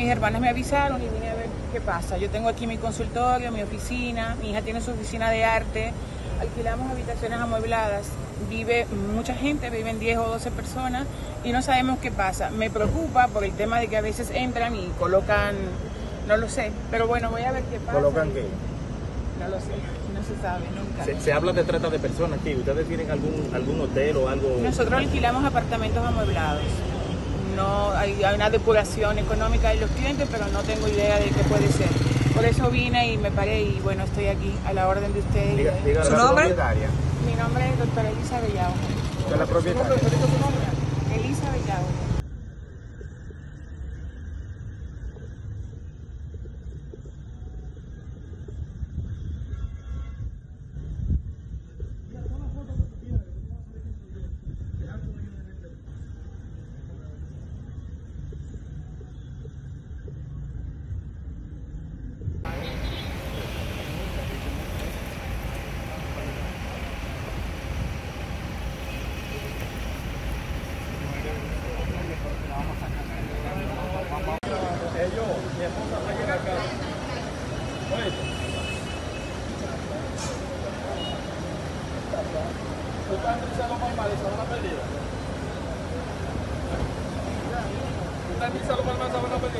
Mis hermanas me avisaron y vine a ver qué pasa. Yo tengo aquí mi consultorio, mi oficina, mi hija tiene su oficina de arte, alquilamos habitaciones amuebladas, vive mucha gente, viven 10 o 12 personas y no sabemos qué pasa. Me preocupa por el tema de que a veces entran y colocan, no lo sé, pero bueno, voy a ver qué pasa. ¿Colocan qué? No lo sé, no se sabe nunca. Se, se habla de trata de personas aquí. ¿Ustedes tienen algún, algún hotel o algo? Nosotros alquilamos apartamentos amueblados. No hay, hay una depuración económica de los clientes, pero no tengo idea de qué puede ser. Por eso vine y me paré y bueno, estoy aquí a la orden de ustedes. Diga, diga ¿Su nombre? Mi nombre es doctora Elisa Bellao. Es la propietaria. Elisa Bellao. Kita kaji lagi. Okey. Kita ni saluban balik sama nafid. Kita ni saluban balik sama nafid.